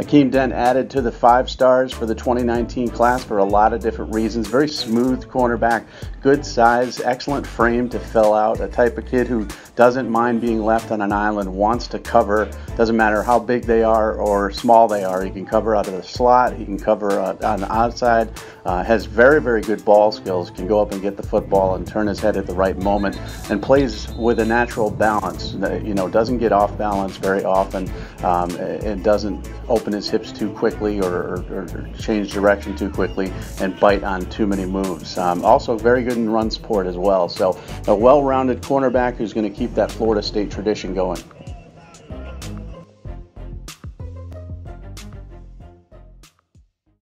Akeem Dent added to the five stars for the 2019 class for a lot of different reasons. Very smooth cornerback, good size, excellent frame to fill out. A type of kid who doesn't mind being left on an island, wants to cover. Doesn't matter how big they are or small they are. He can cover out of the slot. He can cover on the outside. Uh, has very, very good ball skills. Can go up and get the football and turn his head at the right moment, and plays with a natural balance. You know, doesn't get off balance very often, um, and doesn't open his hips too quickly or, or, or, change direction too quickly and bite on too many moves. Um, also, very good in run support as well. So, a well-rounded cornerback who's going to keep that Florida State tradition going.